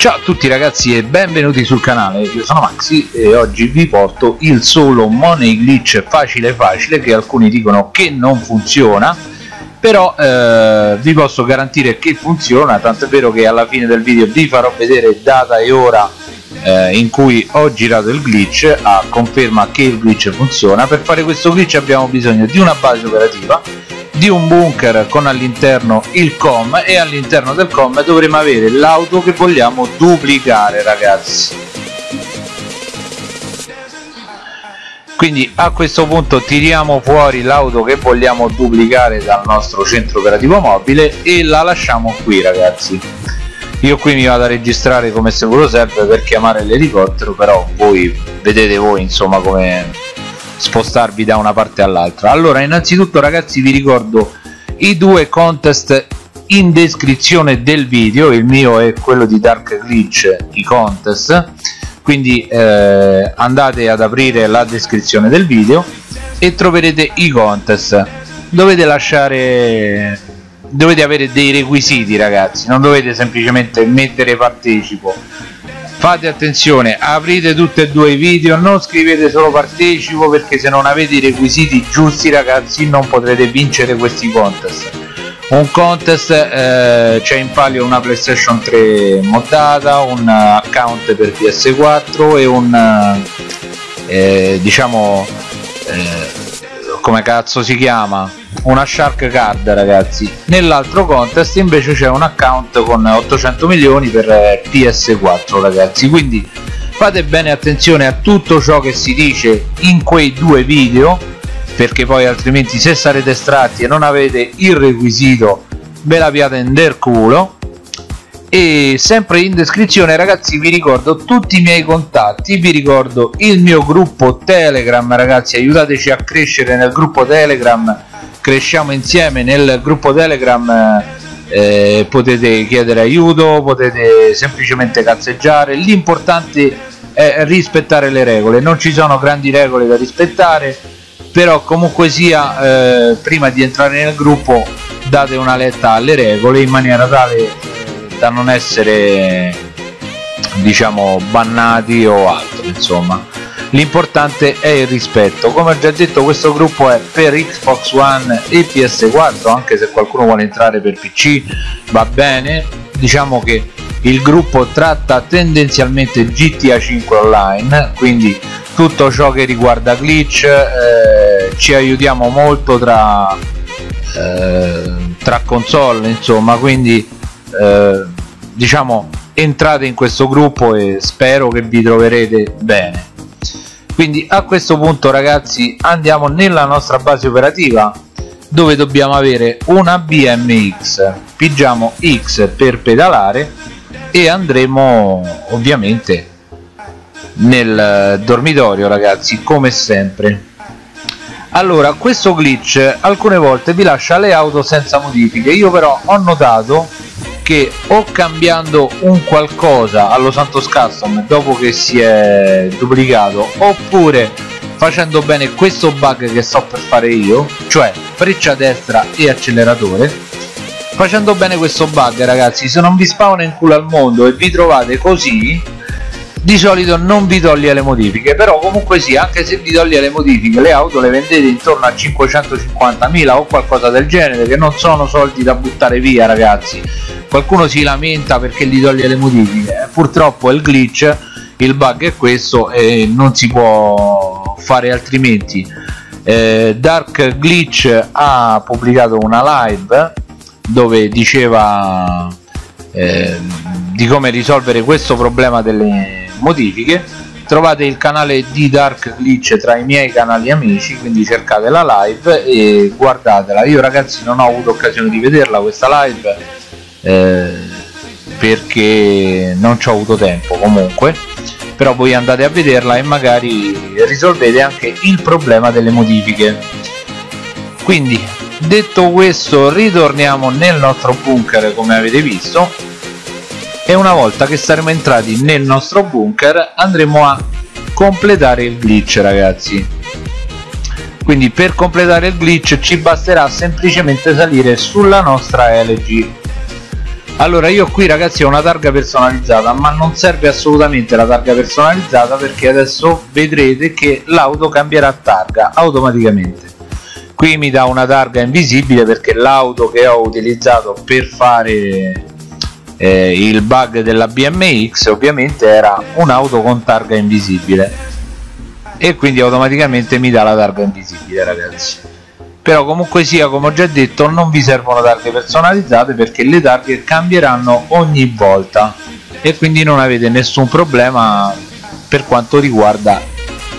Ciao a tutti ragazzi e benvenuti sul canale, io sono Maxi e oggi vi porto il solo money glitch facile facile che alcuni dicono che non funziona però eh, vi posso garantire che funziona, tanto è vero che alla fine del video vi farò vedere data e ora eh, in cui ho girato il glitch a conferma che il glitch funziona. Per fare questo glitch abbiamo bisogno di una base operativa di un bunker con all'interno il com e all'interno del com dovremo avere l'auto che vogliamo duplicare ragazzi. Quindi a questo punto tiriamo fuori l'auto che vogliamo duplicare dal nostro centro operativo mobile e la lasciamo qui ragazzi. Io qui mi vado a registrare come se ve lo serve per chiamare l'elicottero però voi vedete voi insomma come spostarvi da una parte all'altra. Allora innanzitutto ragazzi vi ricordo i due contest in descrizione del video. Il mio è quello di Dark Glitch i contest. Quindi eh, andate ad aprire la descrizione del video e troverete i contest. Dovete lasciare dovete avere dei requisiti ragazzi. Non dovete semplicemente mettere partecipo fate attenzione aprite tutti e due i video non scrivete solo partecipo perché se non avete i requisiti giusti ragazzi non potrete vincere questi contest. Un contest eh, c'è in palio una playstation 3 moddata un account per ps4 e un eh, diciamo eh, come cazzo si chiama una shark card ragazzi. Nell'altro contest invece c'è un account con 800 milioni per eh, ps4 ragazzi. Quindi fate bene attenzione a tutto ciò che si dice in quei due video perché poi altrimenti se sarete estratti e non avete il requisito ve la piate in del culo. E sempre in descrizione ragazzi vi ricordo tutti i miei contatti. Vi ricordo il mio gruppo telegram ragazzi. Aiutateci a crescere nel gruppo telegram cresciamo insieme nel gruppo telegram eh, potete chiedere aiuto potete semplicemente cazzeggiare. L'importante è rispettare le regole. Non ci sono grandi regole da rispettare però comunque sia eh, prima di entrare nel gruppo date una letta alle regole in maniera tale da non essere diciamo bannati o altro insomma l'importante è il rispetto. Come ho già detto questo gruppo è per Xbox One e PS4 anche se qualcuno vuole entrare per PC va bene. Diciamo che il gruppo tratta tendenzialmente GTA 5 online quindi tutto ciò che riguarda glitch eh, ci aiutiamo molto tra, eh, tra console insomma quindi eh, diciamo entrate in questo gruppo e spero che vi troverete bene quindi a questo punto ragazzi andiamo nella nostra base operativa dove dobbiamo avere una BMX pigiamo X per pedalare e andremo ovviamente nel dormitorio ragazzi come sempre. Allora questo glitch alcune volte vi lascia le auto senza modifiche. Io però ho notato che o cambiando un qualcosa allo Santos Custom dopo che si è duplicato oppure facendo bene questo bug che sto per fare io cioè freccia destra e acceleratore facendo bene questo bug ragazzi se non vi spawna in culo al mondo e vi trovate così di solito non vi toglie le modifiche però comunque sì anche se vi toglie le modifiche le auto le vendete intorno a 550.000 o qualcosa del genere che non sono soldi da buttare via ragazzi qualcuno si lamenta perché gli toglie le modifiche. Purtroppo è il glitch il bug è questo e non si può fare altrimenti. Eh, Dark Glitch ha pubblicato una live dove diceva eh, di come risolvere questo problema delle modifiche. Trovate il canale di Dark Glitch tra i miei canali amici quindi cercate la live e guardatela. Io ragazzi non ho avuto occasione di vederla questa live eh, perché non ci ho avuto tempo comunque però voi andate a vederla e magari risolvete anche il problema delle modifiche. Quindi detto questo ritorniamo nel nostro bunker come avete visto e una volta che saremo entrati nel nostro bunker andremo a completare il glitch ragazzi. Quindi per completare il glitch ci basterà semplicemente salire sulla nostra LG allora io qui ragazzi ho una targa personalizzata ma non serve assolutamente la targa personalizzata perché adesso vedrete che l'auto cambierà targa automaticamente. Qui mi dà una targa invisibile perché l'auto che ho utilizzato per fare eh, il bug della BMX ovviamente era un'auto con targa invisibile. E quindi automaticamente mi dà la targa invisibile ragazzi però comunque sia come ho già detto non vi servono targhe personalizzate perché le targhe cambieranno ogni volta. E quindi non avete nessun problema per quanto riguarda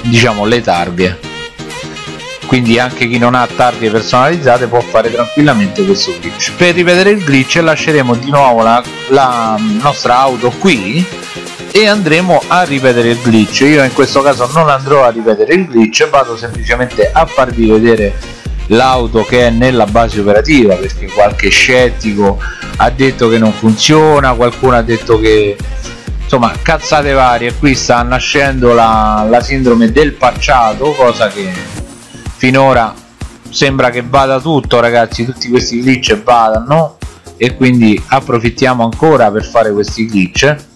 diciamo le targhe. Quindi anche chi non ha targhe personalizzate può fare tranquillamente questo glitch. Per ripetere il glitch lasceremo di nuovo la, la nostra auto qui e andremo a ripetere il glitch. Io in questo caso non andrò a ripetere il glitch vado semplicemente a farvi vedere l'auto che è nella base operativa perché qualche scettico ha detto che non funziona qualcuno ha detto che insomma cazzate varie. Qui sta nascendo la, la sindrome del pacciato cosa che finora sembra che vada tutto ragazzi. Tutti questi glitch vadano e quindi approfittiamo ancora per fare questi glitch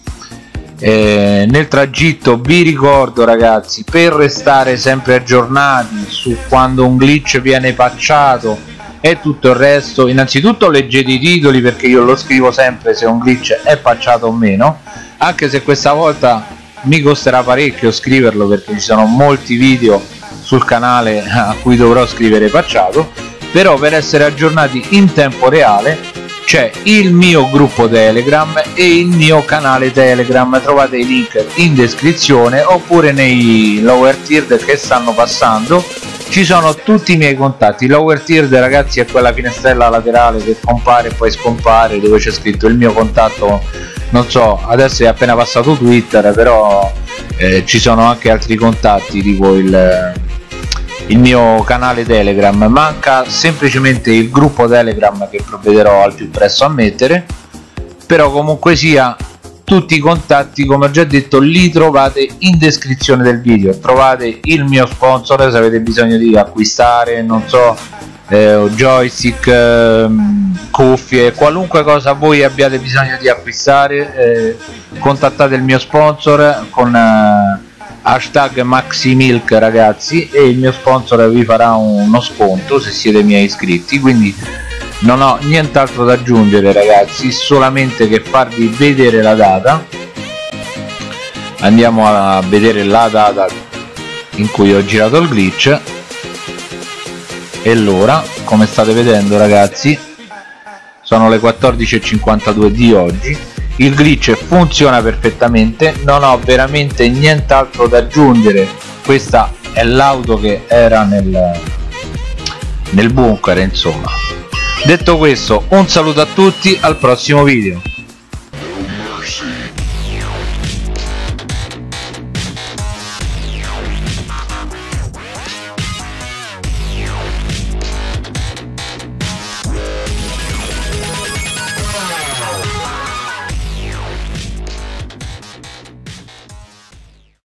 eh, nel tragitto vi ricordo ragazzi per restare sempre aggiornati su quando un glitch viene patchato e tutto il resto innanzitutto leggete i titoli perché io lo scrivo sempre se un glitch è patchato o meno anche se questa volta mi costerà parecchio scriverlo perché ci sono molti video sul canale a cui dovrò scrivere pacciato però per essere aggiornati in tempo reale c'è il mio gruppo telegram e il mio canale telegram. Trovate i link in descrizione oppure nei lower tier che stanno passando. Ci sono tutti i miei contatti. Lower tier ragazzi è quella finestrella laterale che compare e poi scompare dove c'è scritto il mio contatto. Non so adesso è appena passato twitter però eh, ci sono anche altri contatti tipo il il mio canale telegram. Manca semplicemente il gruppo telegram che provvederò al più presto a mettere. Però comunque sia tutti i contatti come ho già detto li trovate in descrizione del video. Trovate il mio sponsor se avete bisogno di acquistare non so eh, joystick eh, cuffie qualunque cosa voi abbiate bisogno di acquistare eh, contattate il mio sponsor con eh, hashtag maximilk ragazzi e il mio sponsor vi farà uno sconto se siete miei iscritti quindi non ho nient'altro da aggiungere ragazzi solamente che farvi vedere la data. Andiamo a vedere la data in cui ho girato il glitch. E l'ora come state vedendo ragazzi sono le 14.52 di oggi il glitch funziona perfettamente non ho veramente nient'altro da aggiungere. Questa è l'auto che era nel, nel bunker insomma. Detto questo un saluto a tutti al prossimo video